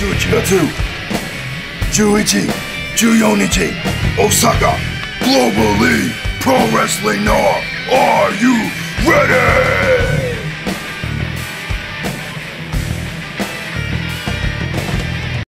1月11、14日、Osaka. Global League Pro Wrestling North. Are you ready?